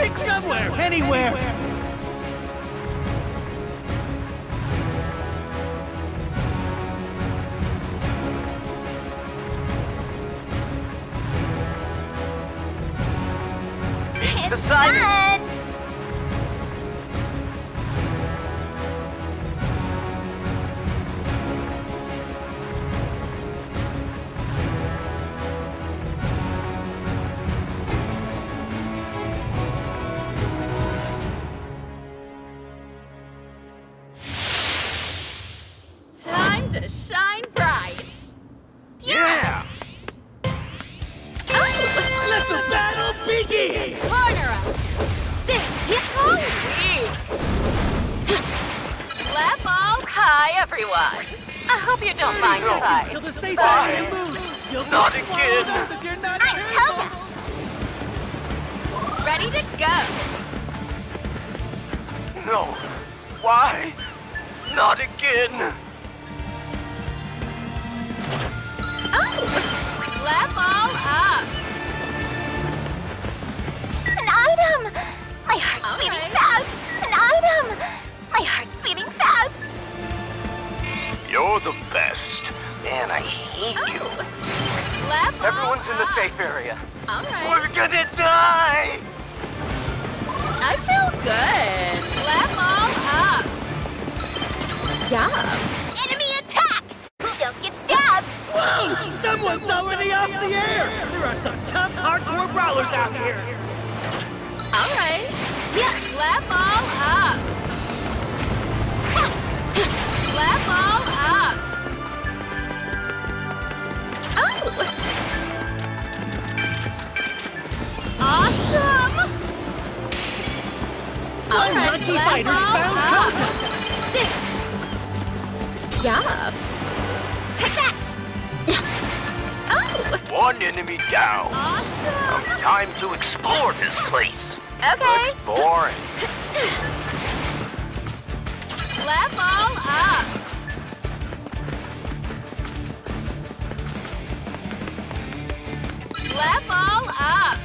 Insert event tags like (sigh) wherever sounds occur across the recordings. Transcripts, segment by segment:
Pick somewhere! Anywhere! It's the sign! Hi, everyone. I hope you don't mind if I... Till the safe Bye. area moves! You'll Not again. swallowed up you're not I'm careful. Toga! Ready to go. No. Why? Not again. Oh, level up. An item! My heart's All beating right. fast! An item! My heart's beating fast! You're the best. Man, I hate you. Oh, Level Everyone's in the safe area. All right. We're gonna die! I feel good. Level up. Yeah. Enemy attack! Don't get stabbed! Whoa! Someone's already off the air! There are some tough, hardcore brawlers out here! All right. Yeah. Level up. Level up. Oh. Awesome. All One lucky level fighter's found up. Yeah. Take that. Oh. One enemy down. Awesome. Time to explore this place. Okay. Looks (laughs) boring. Level up. Level up.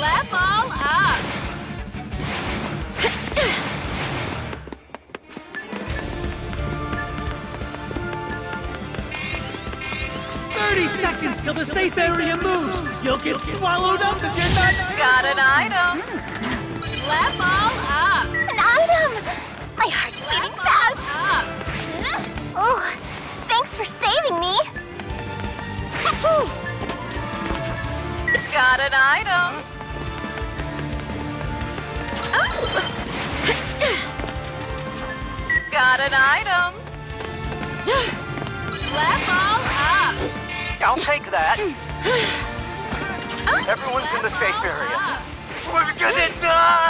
Level up. Thirty seconds till the safe area moves! You'll get swallowed up if you're not Got an item. Level up. An item! My heart's beating fast! Up. Oh, thanks for saving me! Got an item. Got an item. Level up. I'll take that. Everyone's in the safe area. We're gonna die!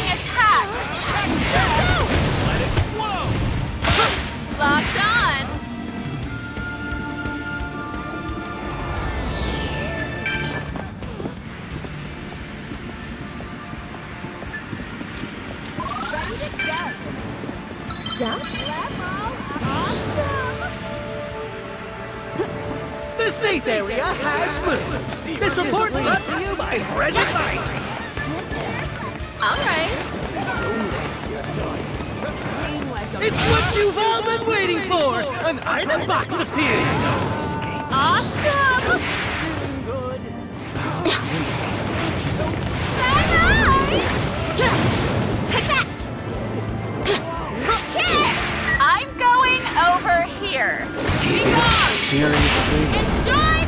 has! This report is brought to you by Present Night! All right. It's what you've all been waiting for! An item box appeared! Awesome. Take that! I'm going over here. Be gone. Seriously? Enjoy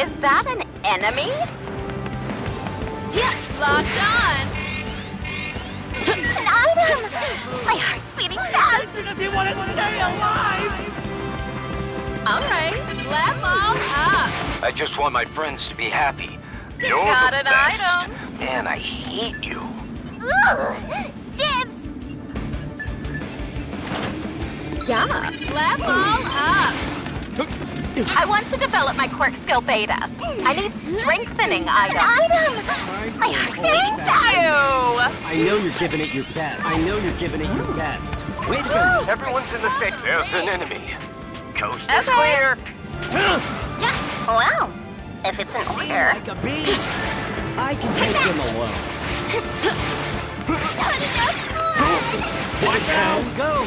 Is that an enemy? Yeah. Locked on. An item! My heart's beating fast! If you want to stay alive! All right. Level up. I just want my friends to be happy. You're Got the an best. item. Man, I hate you. Ugh! Dibs! Yeah. Level up. I want to develop my quirk skill beta. I need strengthening An item! My heart's beating! I know you're giving it your best. I know you're giving it your best. Way to go. (gasps) Everyone's in the safe. There's an enemy. Coast is Okay. clear. (gasps) Wow. if it's an order. Like a bee. I can take them alone. Not enough blood! Down go.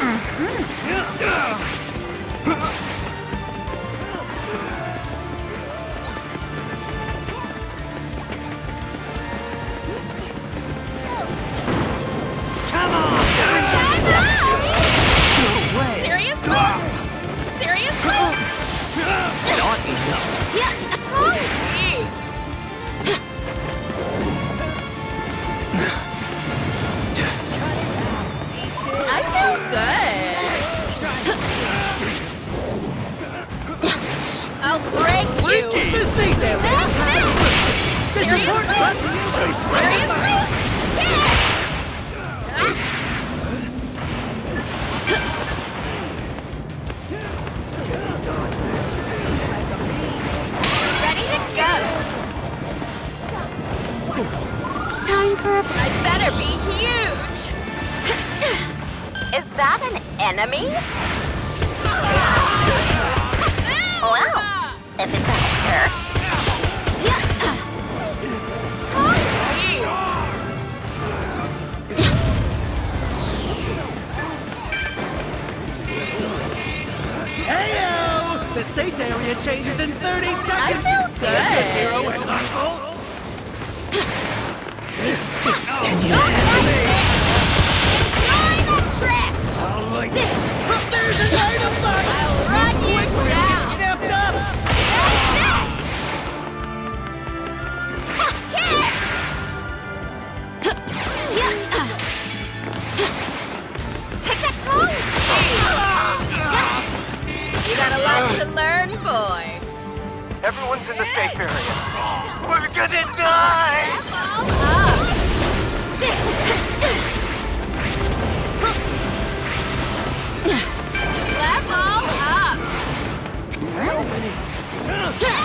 Area changes in 30 seconds! I feel good hero and hustle! Area. We're gonna die. Level up. Level up.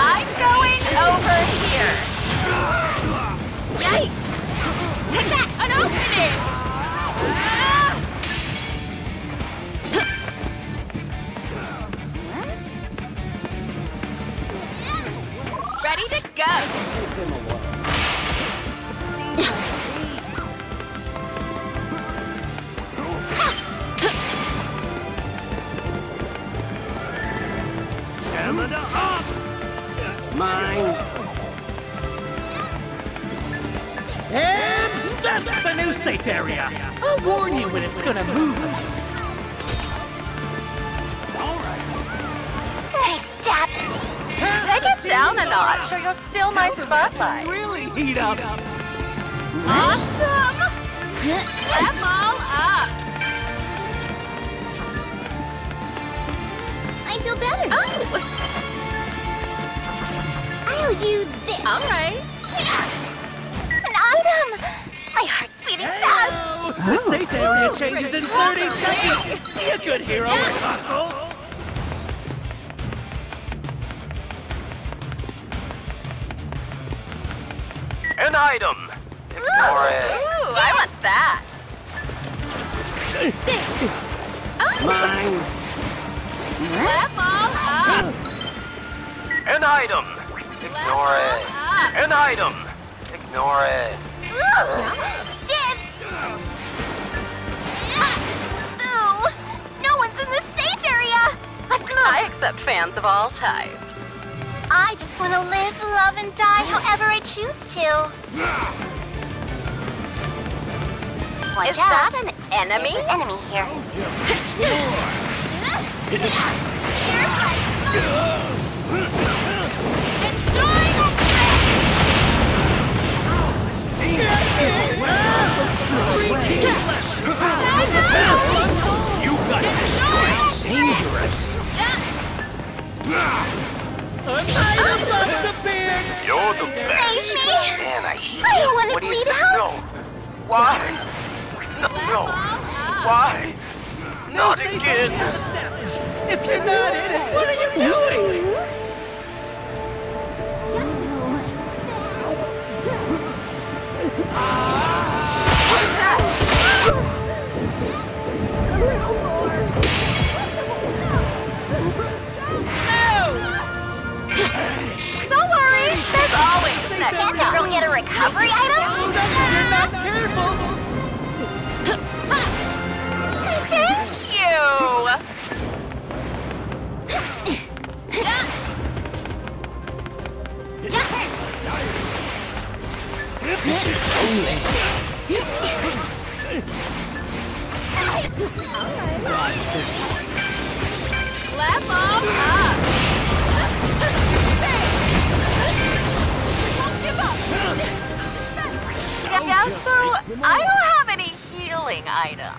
I'm going over here. Yikes! Take that! An opening! Go! Stamina up! Mine. And that's the new safe area! I'll warn you when it's gonna move. Take it down a notch or you're still my spotlight. Really heat up! Awesome! Level up! I feel better. Oh! I'll use this. Alright. An item! My heart's beating fast! Heyo! The safe area changes in 30 seconds! Be a good hero and item. Ignore it. Ooh, I want that. Mine. Level up! An item. Ignore it. Up! An item. Ignore it. Dibs! Ooh! No one's in the safe area! I accept fans of all types. I just want to live, love, and die however I choose to. Watch Is out. that an enemy? There's an enemy here. Oh, Enjoy the You got this! Dangerous. An item box appeared! You're the best. Save me! Man, I hate I don't wanna What do you say? out. No. Why? No, no. Why? Not again. If you're not in it, what are you doing? Don't recovery item? You're not careful. Thank you. Left arm up. Yeah, so I don't have any healing items.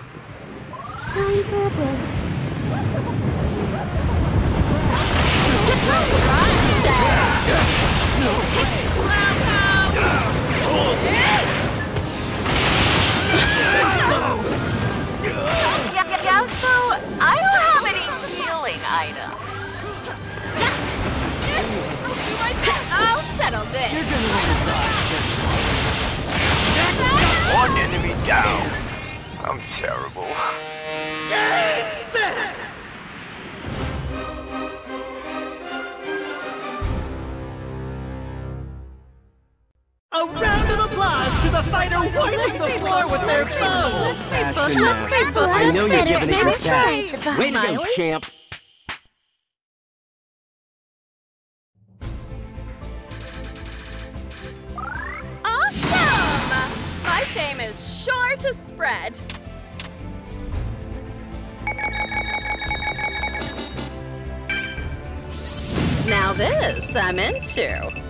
Game set. A round of applause to the fighter wiping the floor with their foe. Fashion Let's now. be. I know you're giving it your best. to Way to go, champ. Awesome! My fame is sure to spread. This I'm into.